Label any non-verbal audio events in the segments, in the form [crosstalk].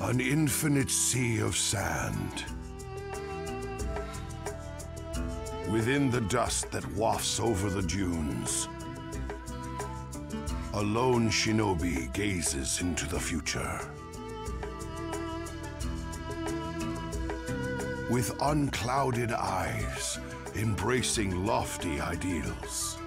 An infinite sea of sand. Within the dust that wafts over the dunes, a lone shinobi gazes into the future. With unclouded eyes, embracing lofty ideals.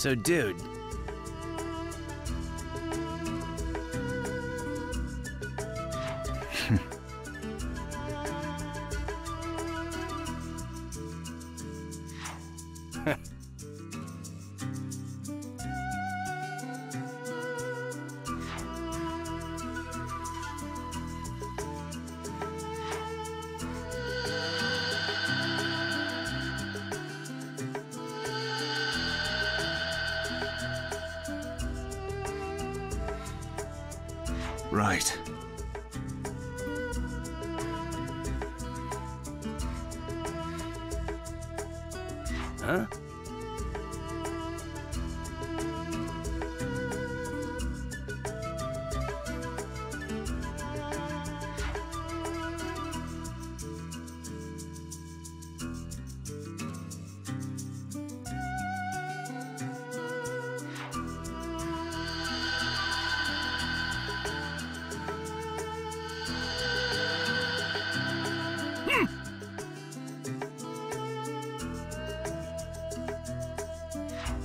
So, dude.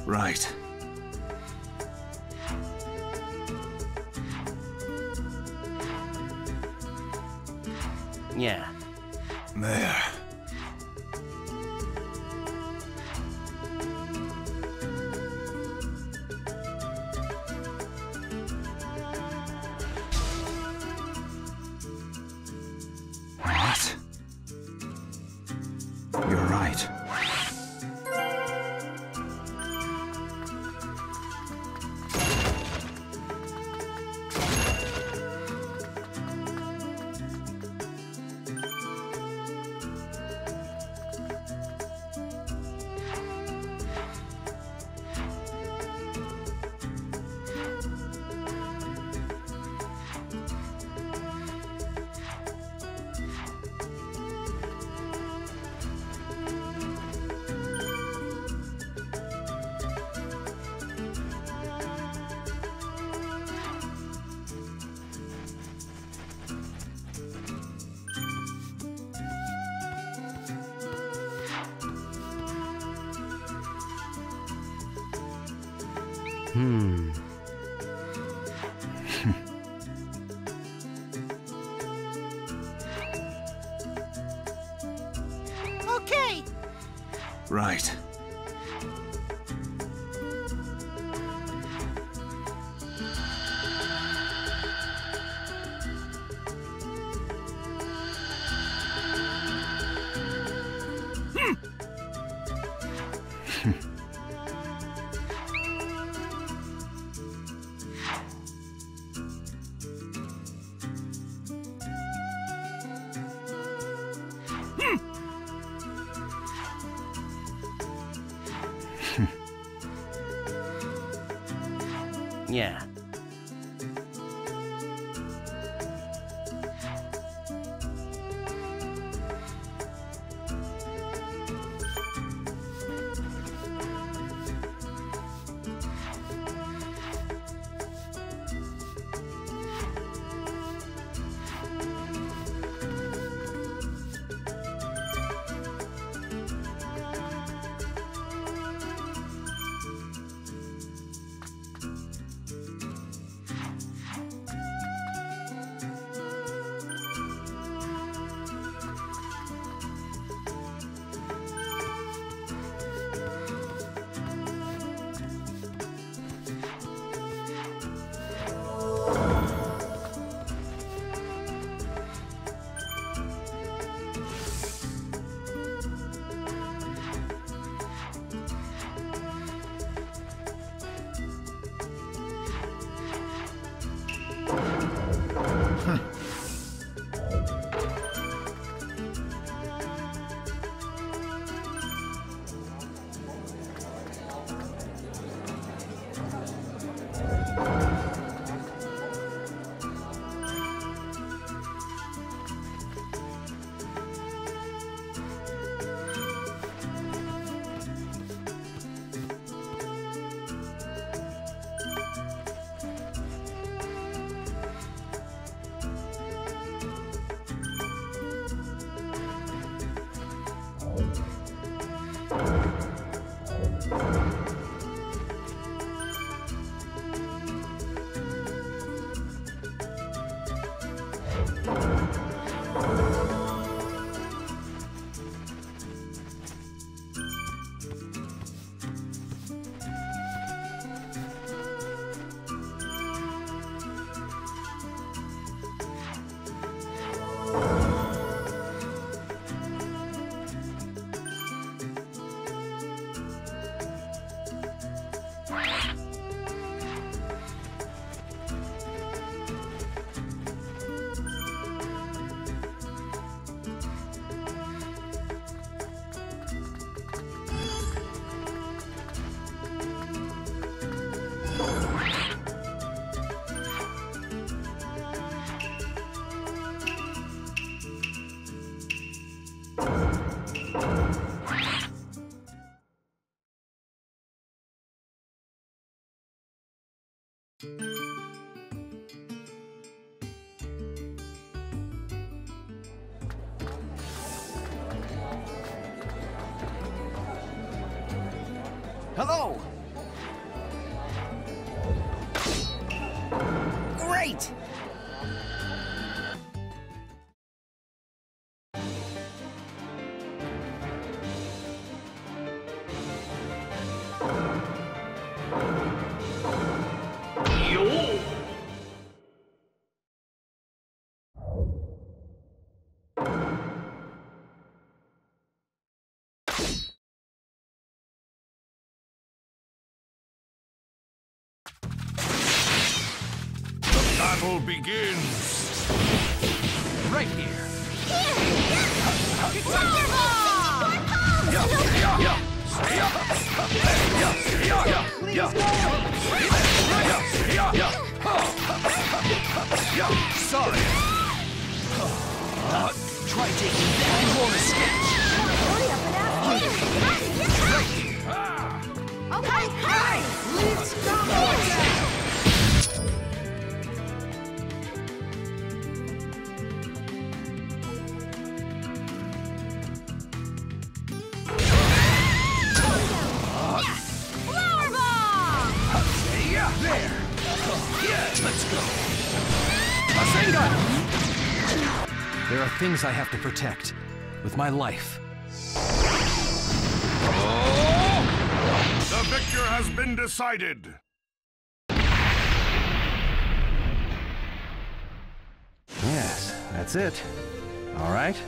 Right. Yeah. There. Yeah. Battle begins. Right here! Here! Sorry. Try taking that! You won't escape! Okay, hey! Let's go! Things I have to protect. With my life. The victor has been decided. Yes, that's it. All right?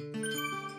Música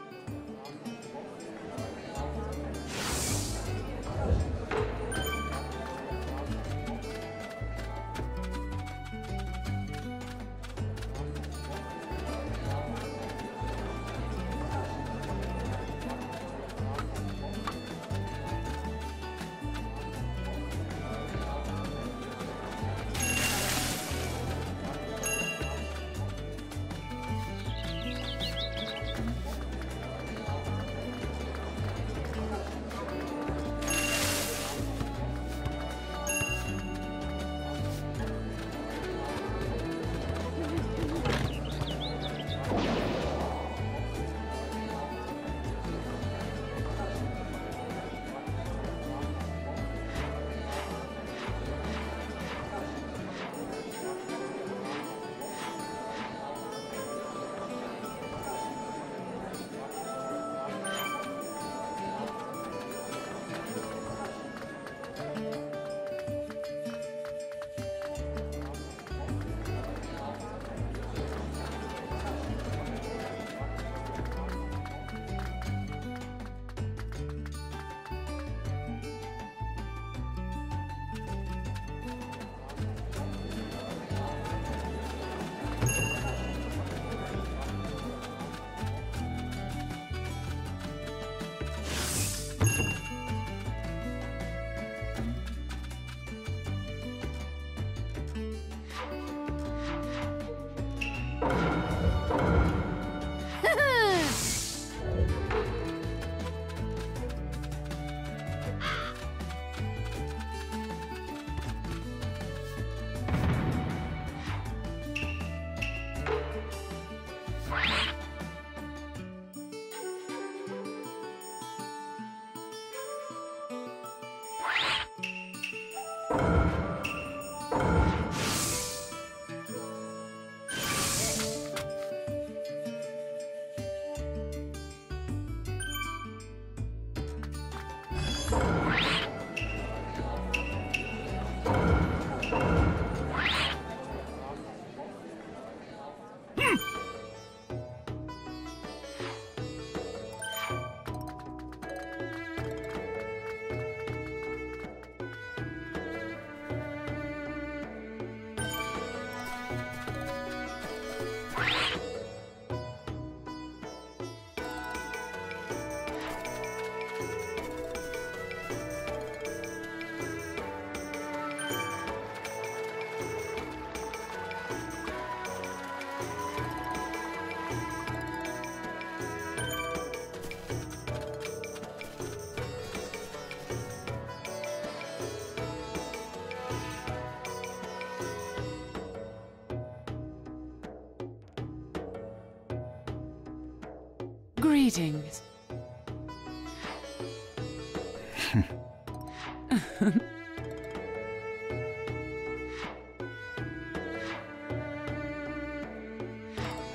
Greetings.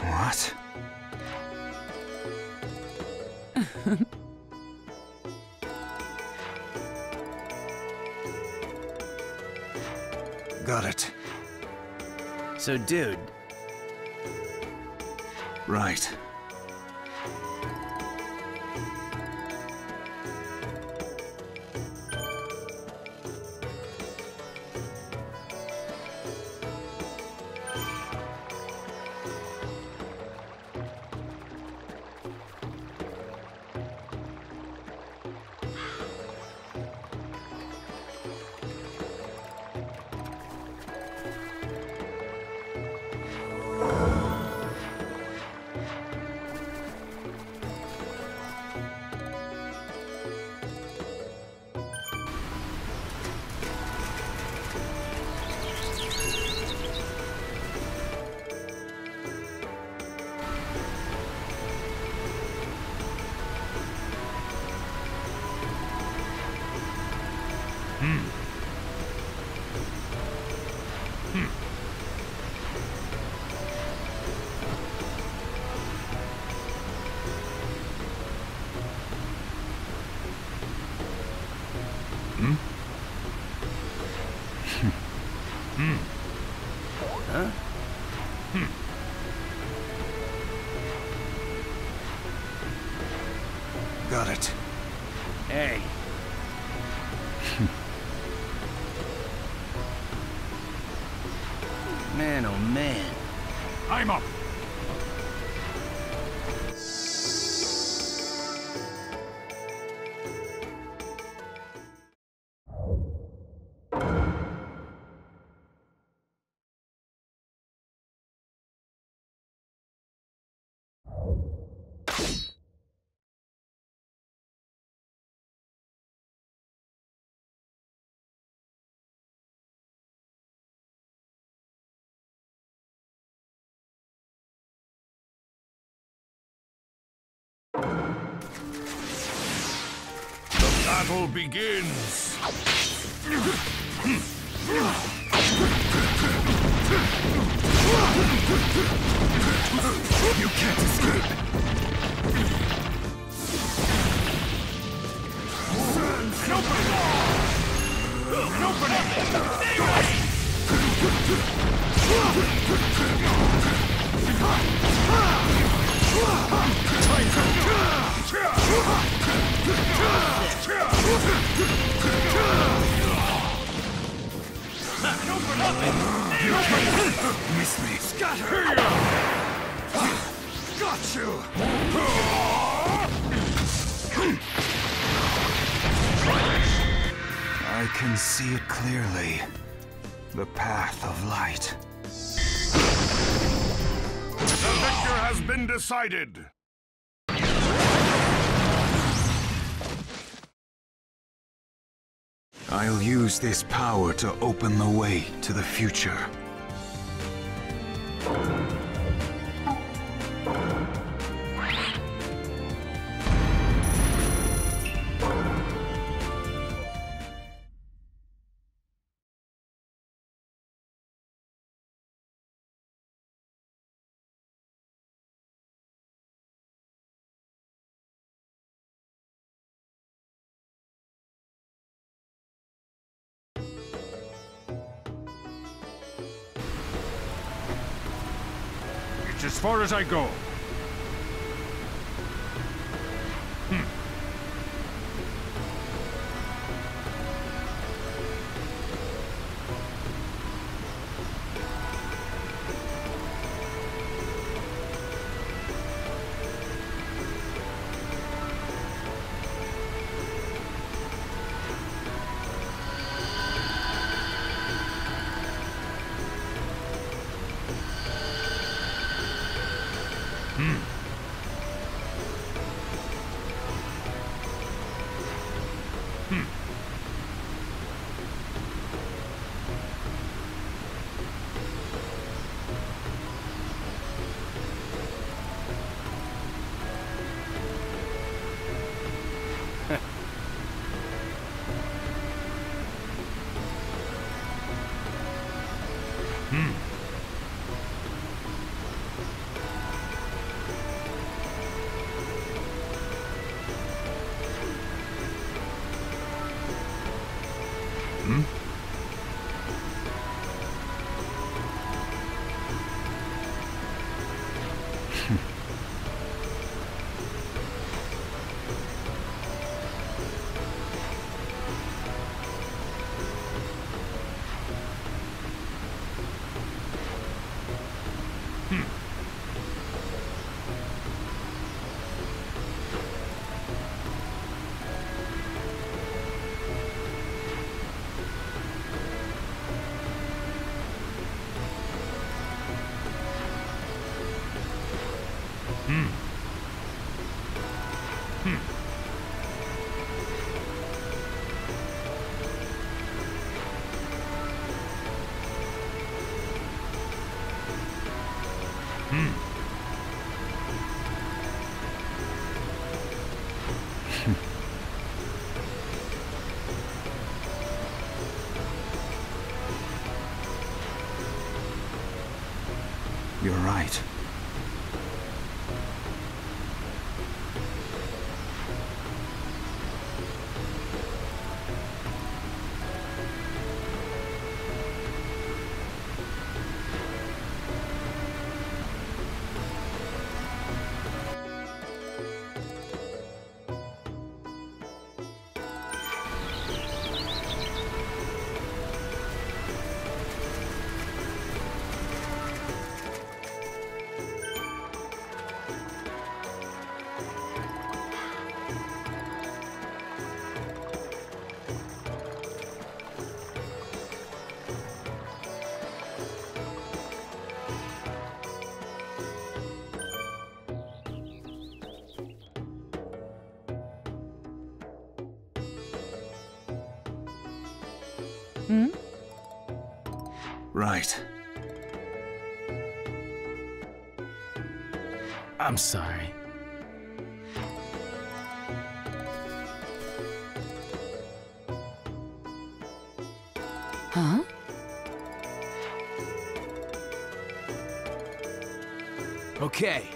What? Got it. So, dude, Right. Battle begins. You can't escape. An opening! An opening! Miss me. Scatter! Got you! I can see it clearly. The path of light. The victor has been decided. I'll use this power to open the way to the future. As far as I go. Right. I'm sorry. Huh? Okay.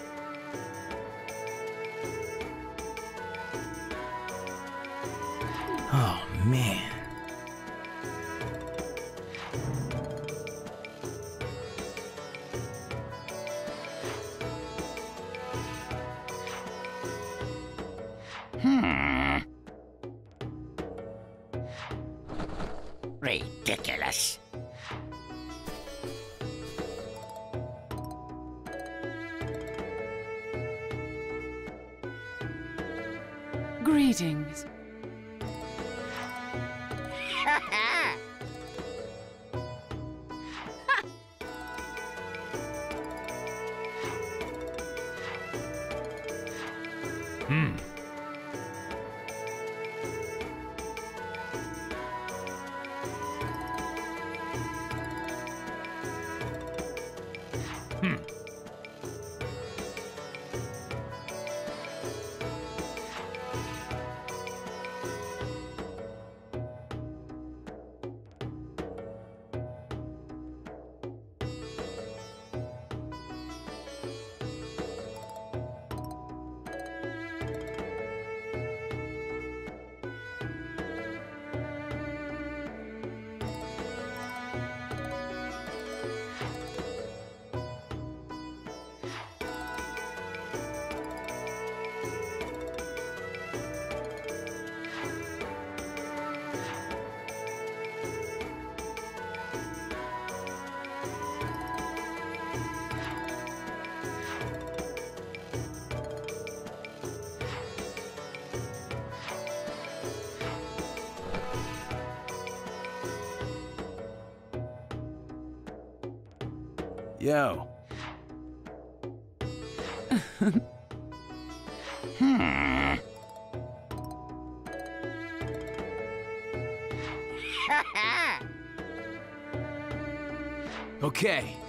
Yo. Hmm. [laughs] Okay.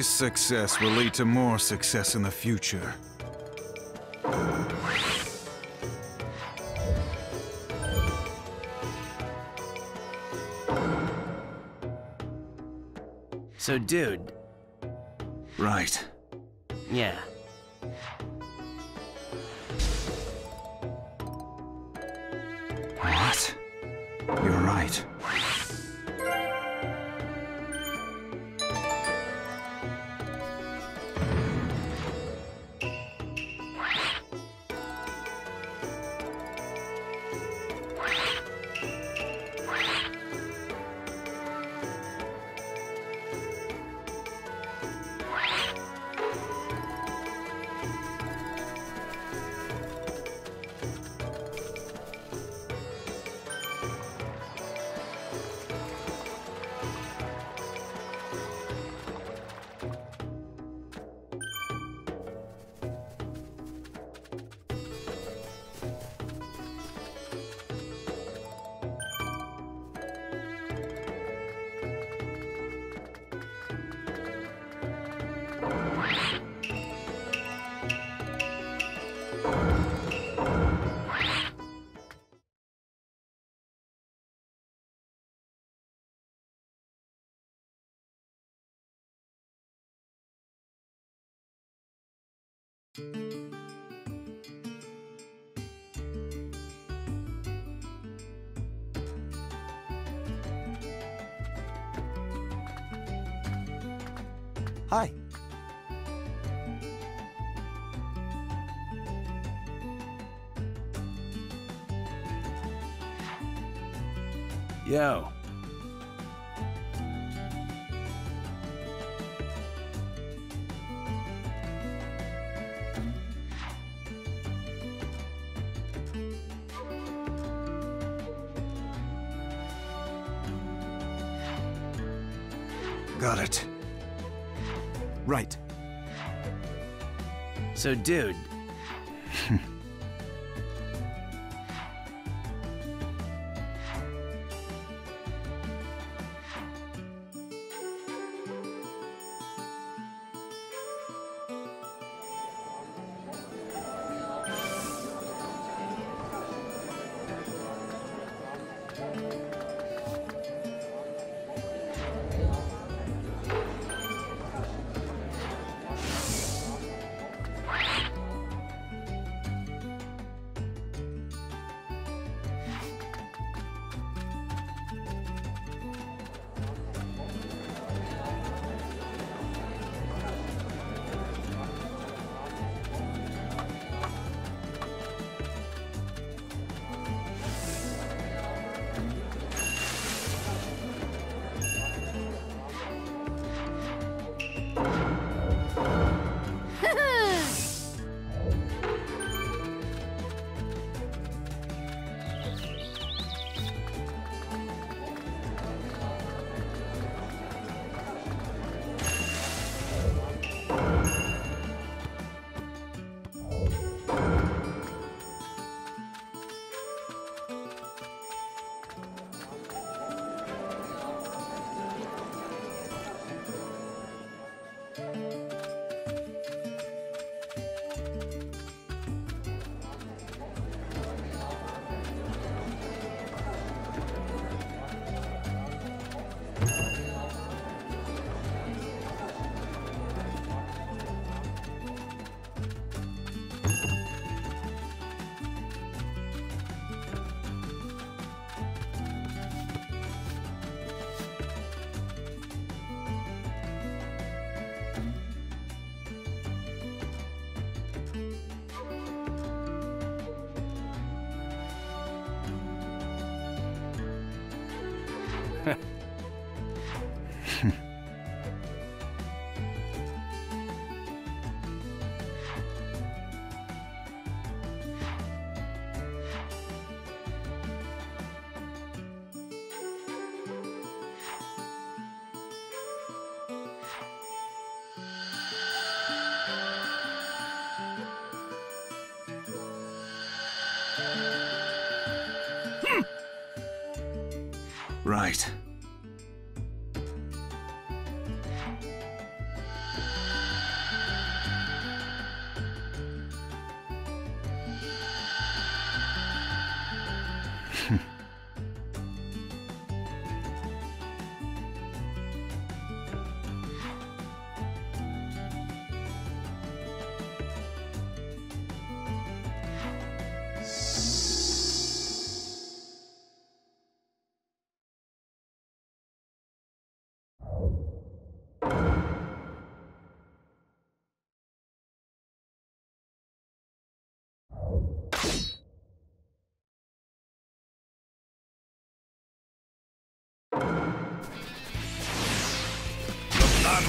This success will lead to more success in the future. So, dude, Right. yeah. Yo. Got it. Right. So, dude, Right.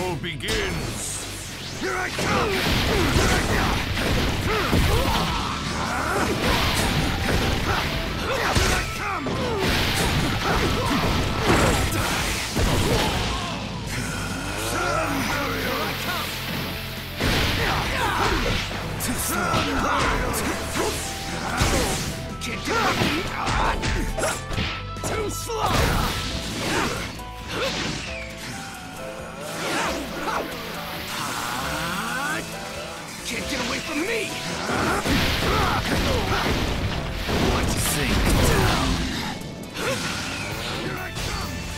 Battle begins. Here I come! Too slow! Can't get away from me! Sink down.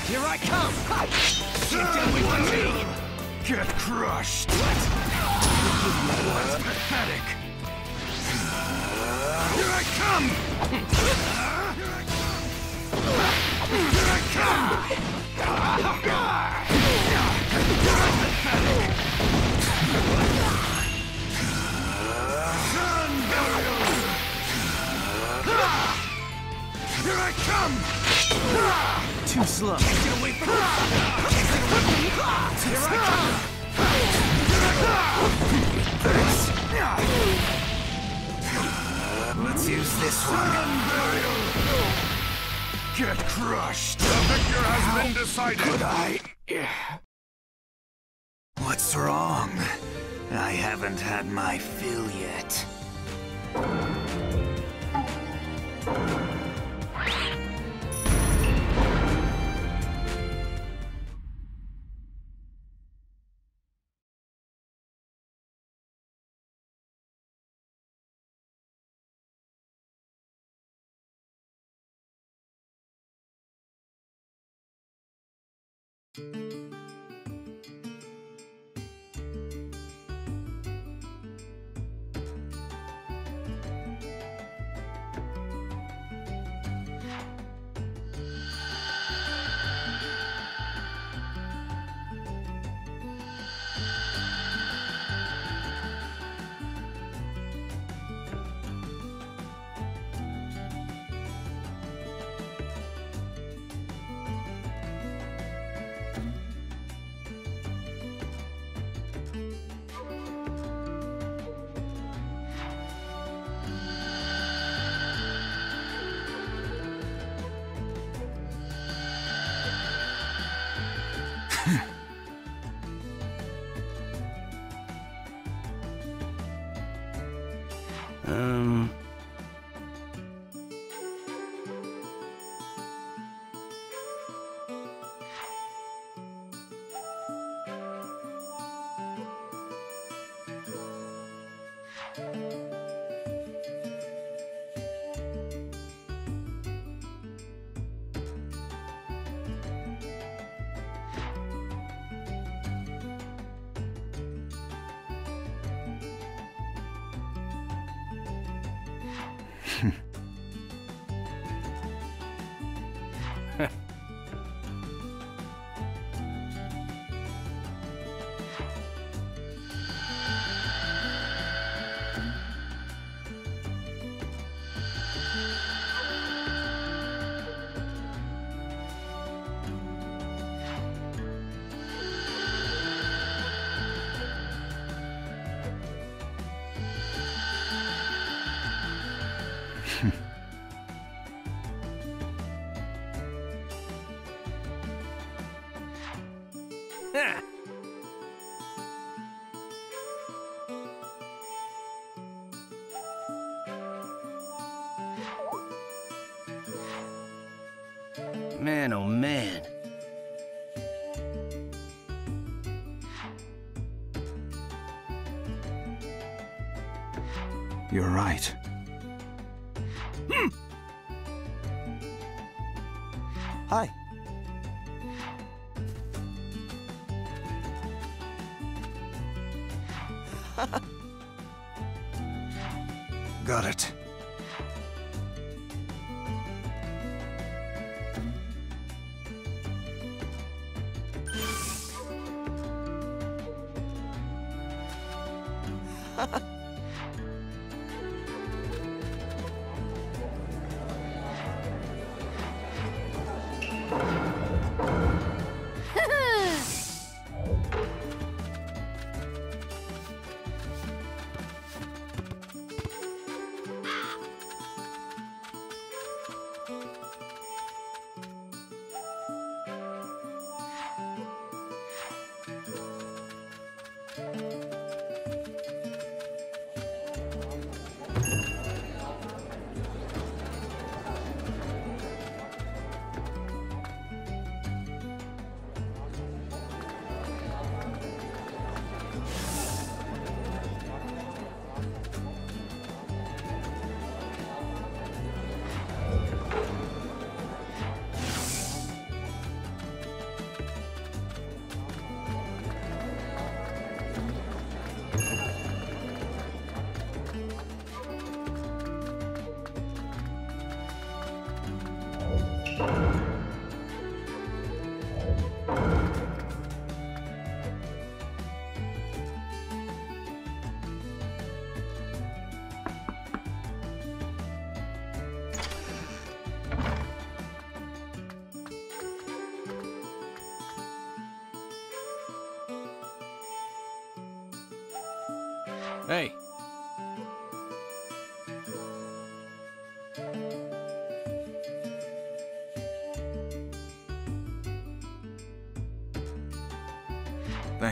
Here I come! Can't get away from me! Get crushed! That's pathetic! Here I come! Here I come! Here I come! Too slow. Get away from me! Here I come! Let's use this one. Get crushed! The victor has been decided. Could I? What's wrong? I haven't had my fill yet. Um. Right.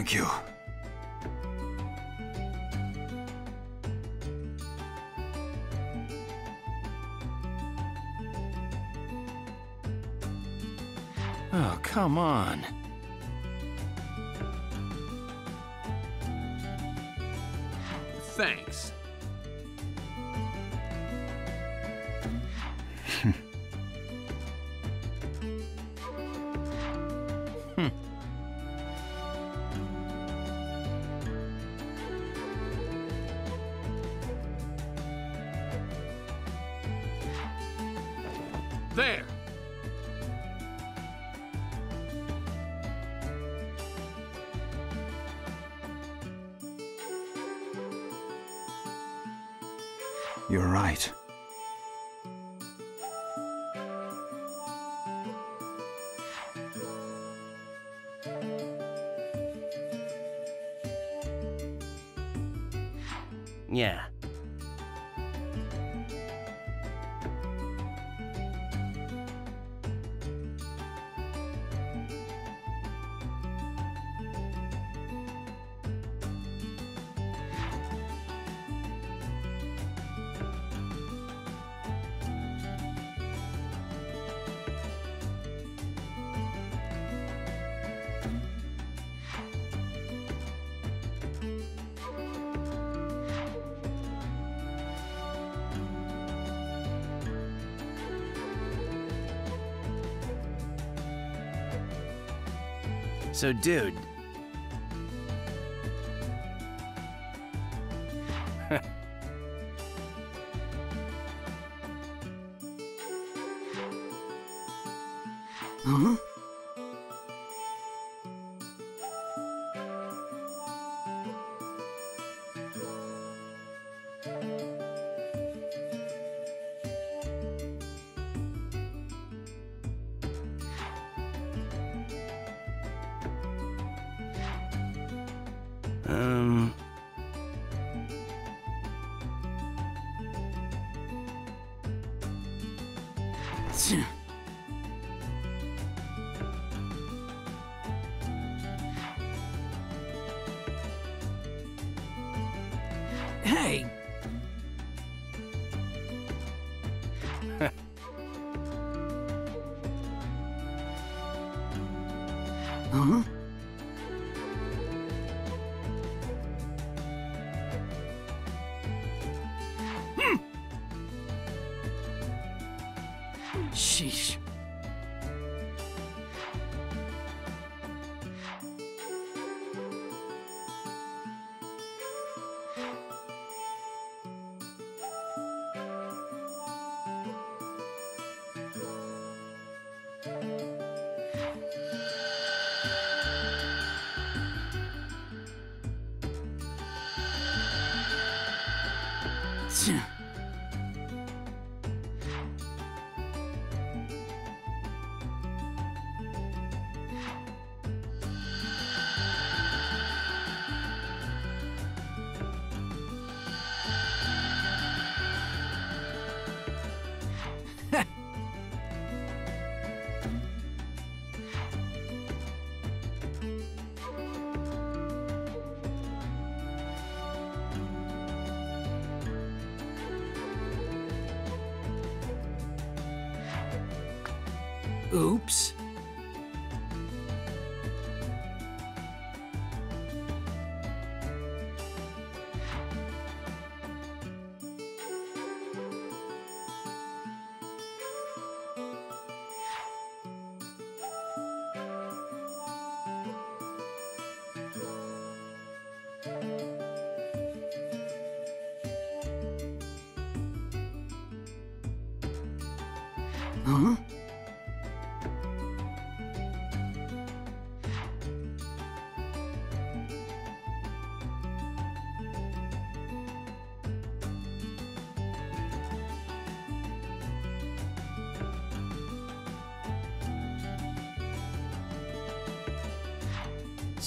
Thank you. oh, come on. There. So, dude. Huh?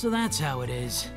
So that's how it is.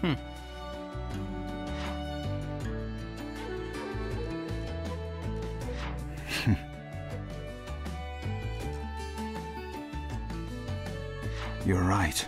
Hmm. [laughs] You're right.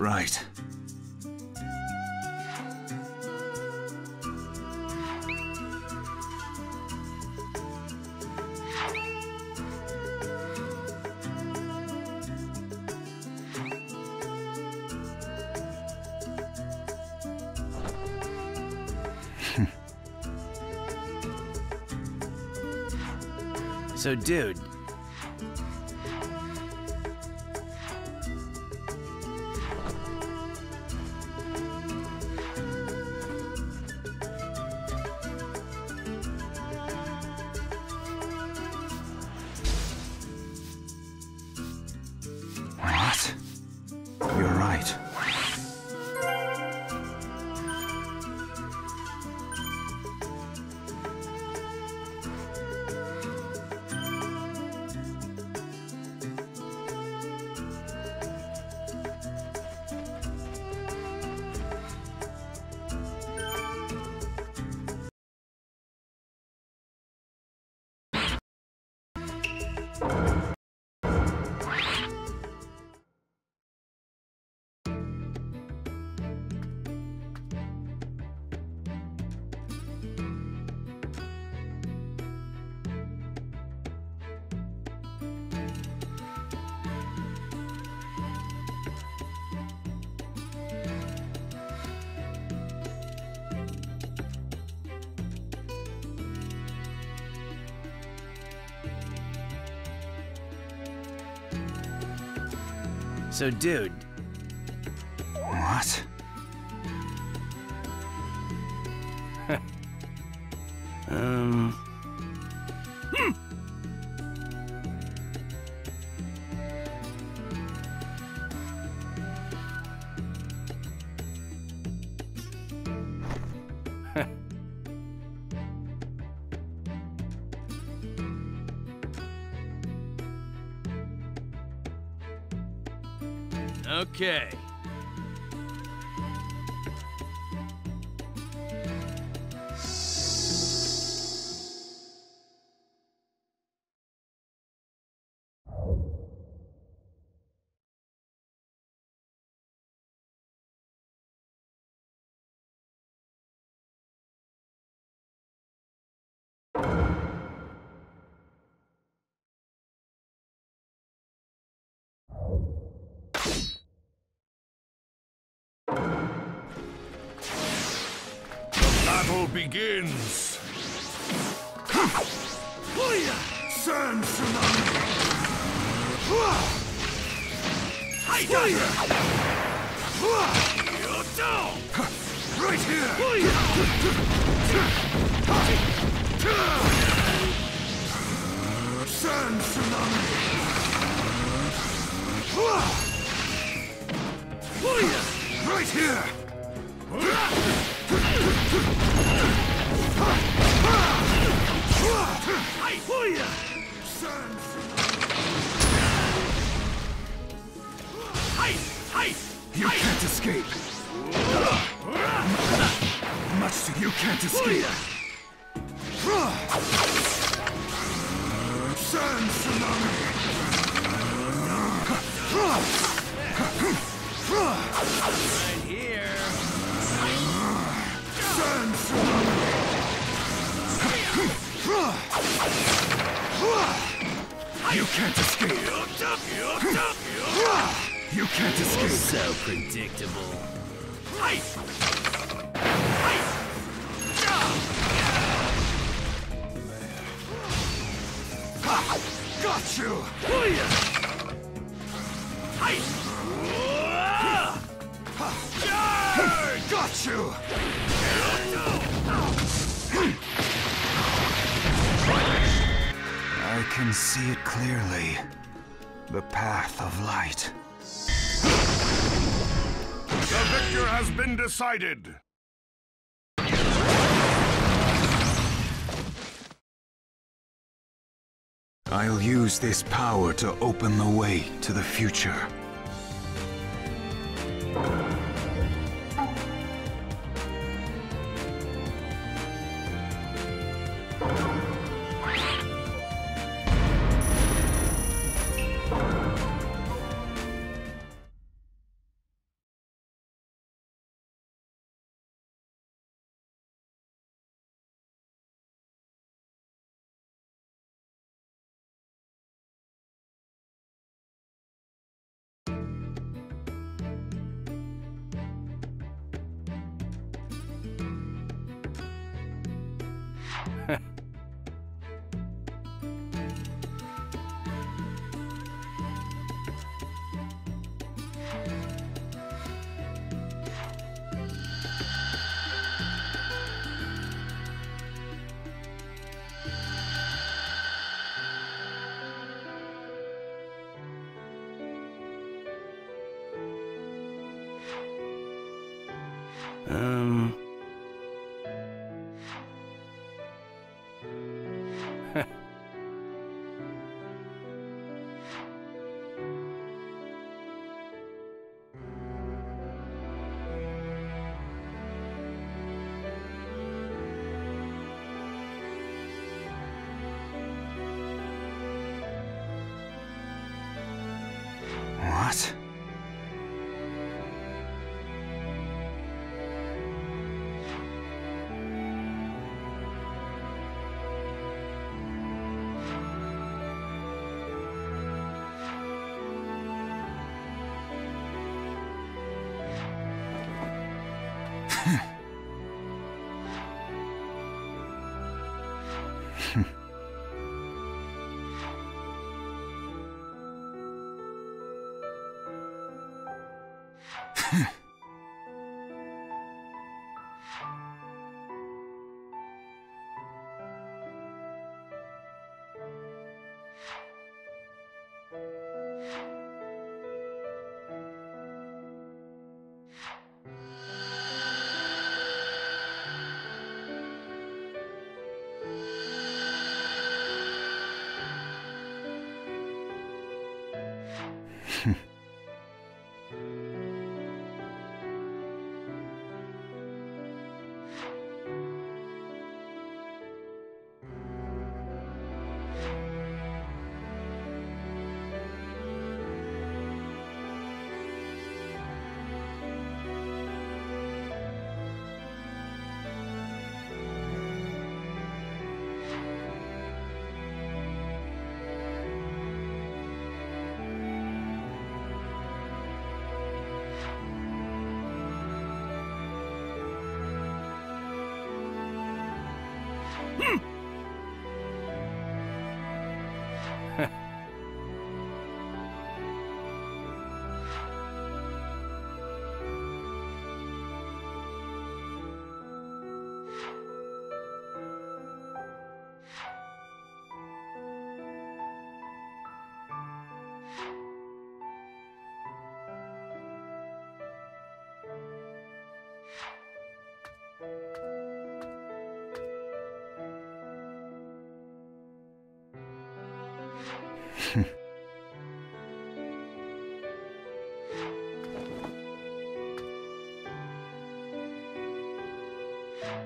Right. [laughs] So, dude, so, dude, Okay. Battle begins. Sand tsunami. Right here. Sand tsunami. Right here. You can't escape. You can't escape. Sand tsunami. You can't escape. You can't escape. So predictable. Got you. Got you. Can see it clearly. The path of light. The victor has been decided. I'll use this power to open the way to the future. ます。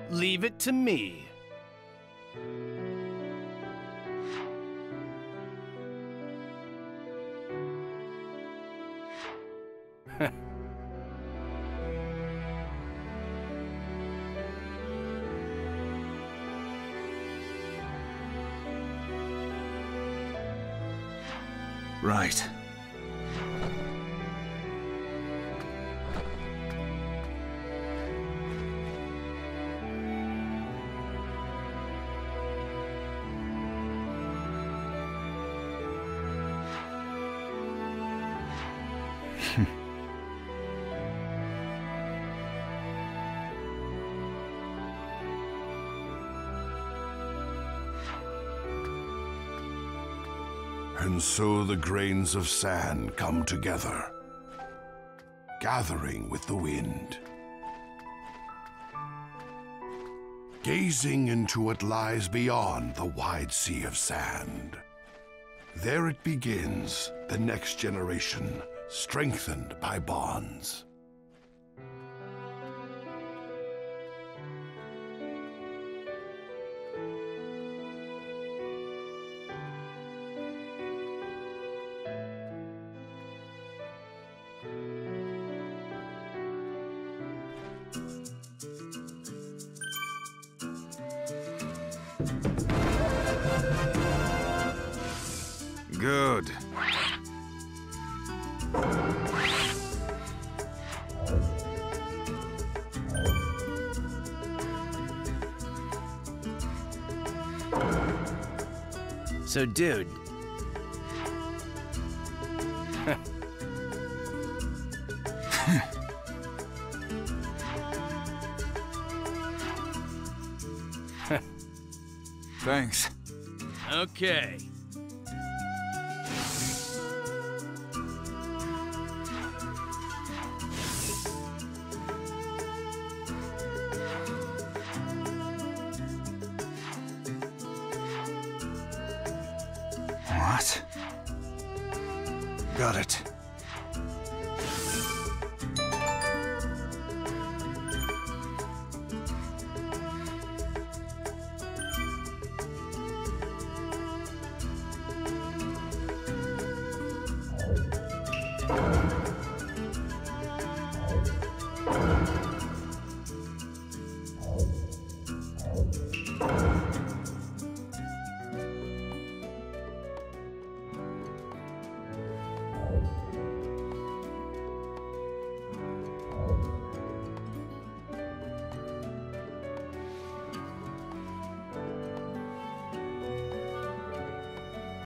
Leave it to me. So the grains of sand come together, gathering with the wind. Gazing into what lies beyond the wide sea of sand. There it begins, the next generation, strengthened by bonds. So, dude. [laughs] Thanks. Okay.